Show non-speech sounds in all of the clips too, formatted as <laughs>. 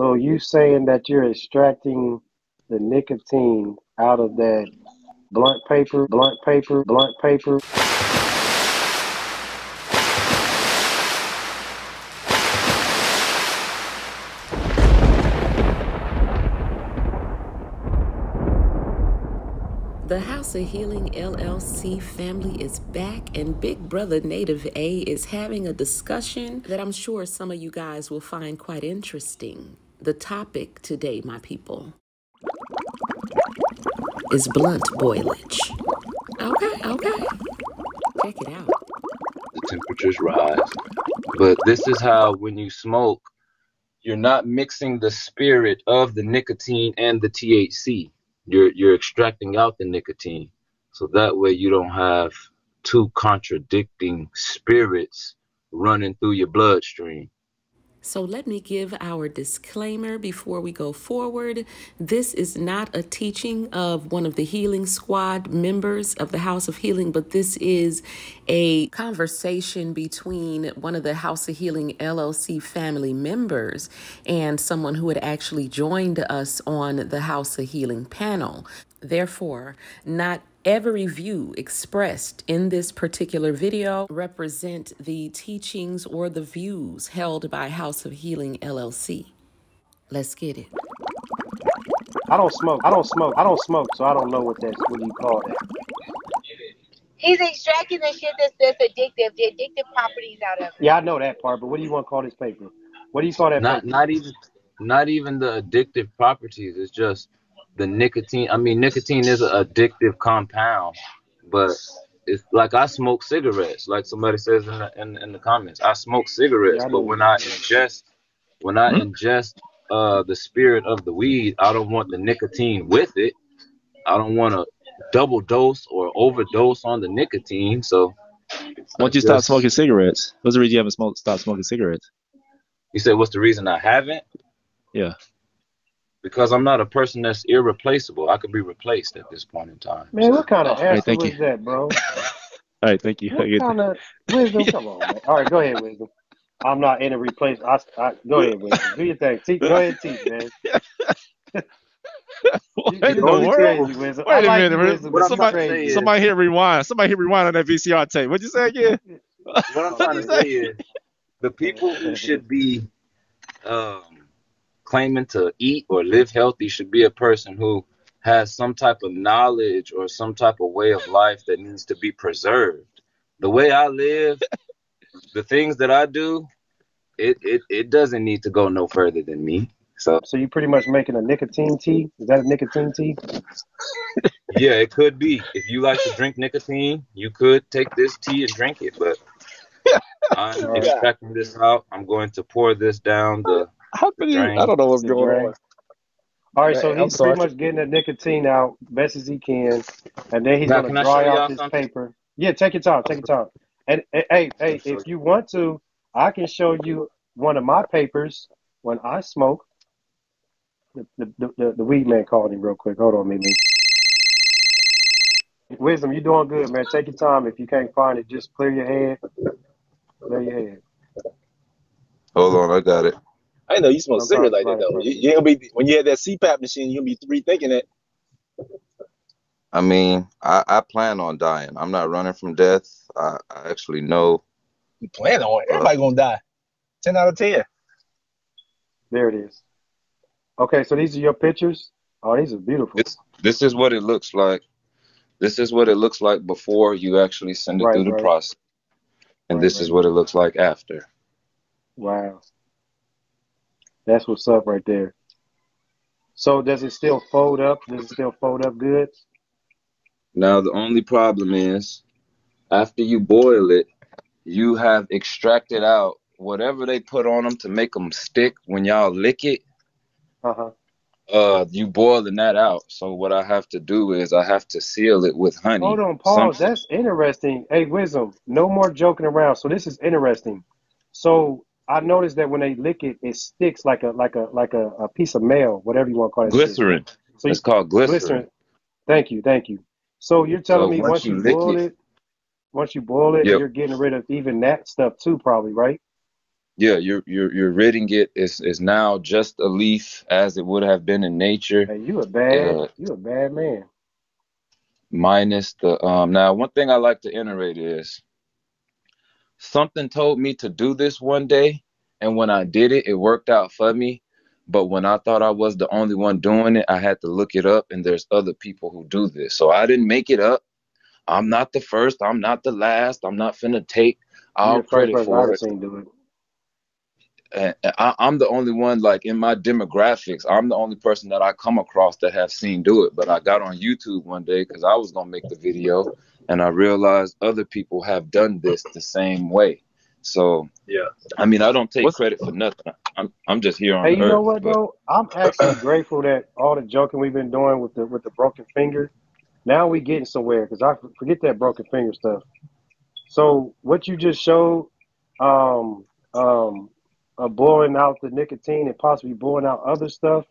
So you saying that you're extracting the nicotine out of that blunt paper, blunt paper, blunt paper? The House of Healing LLC family is back, and Big Brother Native A is having a discussion that I'm sure some of you guys will find quite interesting. The topic today, my people, is blunt boilage. Okay, okay. Check it out. the temperatures rise. But this is how, when you smoke, you're not mixing the spirit of the nicotine and the THC. You're you're extracting out the nicotine, so that way you don't have two contradicting spirits running through your bloodstream. So let me give our disclaimer before we go forward. This is not a teaching of one of the Healing Squad members of the House of Healing, but this is a conversation between one of the House of Healing LLC family members and someone who had actually joined us on the House of Healing panel. Therefore, not every view expressed in this particular video represent the teachings or the views held by House of Healing LLC. Let's get it. I don't smoke. I don't smoke. I don't smoke, so I don't know what that's what you call that. He's extracting the shit that's, that's addictive, the addictive properties out of it. Yeah, I know that part, but what do you want to call this paper? What do you call that Not paper? not even not even the addictive properties. It's just the nicotine. I mean, nicotine is an addictive compound, but it's like I smoke cigarettes. Like somebody says in the in, in the comments, I smoke cigarettes, but when I ingest when I Hmm? ingest uh the spirit of the weed, I don't want the nicotine with it. I don't want to double dose or overdose on the nicotine. So Once you stop smoking cigarettes, what's the reason you haven't smoked, stopped smoking cigarettes? you said, what's the reason I haven't? Yeah. Because I'm not a person that's irreplaceable. I could be replaced at this point in time. Man, what kind of All right, answer thank was you. that, bro? <laughs> All right, thank you. What <laughs> kind of wisdom? Come on, man. All right, go ahead, wisdom. I'm not in a replace. I, I, go ahead, wisdom. Do your thing. Teach, go ahead, teach, man. <laughs> what You, in you the world? crazy, Wait a like minute. you, man. wisdom, What I'm you about to crazy. say is- Somebody hit rewind. Somebody hit rewind on that VCR tape. What'd you say again? What I'm trying to say is the people who should be um, claiming to eat or live healthy should be a person who has some type of knowledge or some type of way of life that needs to be preserved. The way I live, <laughs> the things that I do, it, it, it doesn't need to go no further than me. So So you pretty much making a nicotine tea? Is that a nicotine tea? <laughs> yeah, it could be. If you like to drink nicotine, you could take this tea and drink it, but <laughs> I'm extracting this out. I'm going to pour this down the How can you? I don't know what's The going on. All right, so Right, I'm he's sorry. pretty much getting the nicotine out best as he can, and then he's Now, gonna dry off y'all out this something? paper. Yeah, take your time, take your time. And, and hey, hey, show if you want to, I can show you one of my papers when I smoke. The the the, the, the weed man called him real quick. Hold on, Mimi. Wisdom, you doing good, man. Take your time. If you can't find it, just clear your head. Clear your head. Hold on, I got it. I didn't know you smoke No cigarettes like problem, that though. problem. You, you ain't gonna be when you had that CPAP machine. You gonna be rethinking it. I mean, I, I plan on dying. I'm not running from death. I, I actually know. You plan on it. Uh, Everybody gonna die. Ten out of ten. There it is. Okay, so these are your pictures. Oh, these are beautiful. It's, this is what it looks like. This is what it looks like before you actually send it Right, through the process. And Right, this is what it looks like after. Wow. That's what's up right there. So does it still fold up? Does it still fold up good? Now, the only problem is after you boil it, you have extracted out whatever they put on them to make them stick when y'all lick it. Uh-huh. Uh, you boiling that out. So what I have to do is I have to seal it with honey. Hold on, pause. Some- That's interesting. Hey, Wisdom, no more joking around. So this is interesting. So I noticed that when they lick it, it sticks like a like a like a, a piece of mail, whatever you want to call it. glycerin. So you, It's called glycerin. glycerin. Thank you, thank you. So you're telling So me once once you boil it- it, once you boil it, Yep. you're getting rid of even that stuff too, probably, right? yeah, you're you're you're ridding it. It's it's now just a leaf as it would have been in nature. Hey, you a bad, Uh, you a bad man. minus the um now one thing I like to iterate is something told me to do this one day and when I did it it worked out for me. But when I thought I was the only one doing it I had to look it up and there's other people who do this. So I didn't make it up. I'm not the first. I'm not the last. I'm not finna take all credit for it. It. and I, I'm the only one like in my demographics. I'm the only person that I come across that have seen do it. But I got on YouTube one day because I was gonna make the video, and I realized other people have done this the same way. So Yeah. I mean, I don't take What's credit for nothing. I'm I'm just here on Hey, the you know what But though? I'm actually <clears throat> grateful that all the joking we've been doing with the with the broken finger. Now we getting somewhere because I forget that broken finger stuff. So what you just showed, um, um, uh, blowing out the nicotine and possibly blowing out other stuff.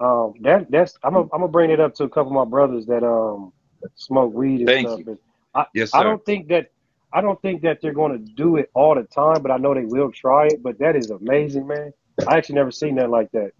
Um, that that's I'm gonna I'm gonna bring it up to a couple of my brothers that um smoke weed and thank stuff. you. I Yes, I don't think that I don't think that they're gonna do it all the time, but I know they will try it. But that is amazing, man. I actually never seen that like that.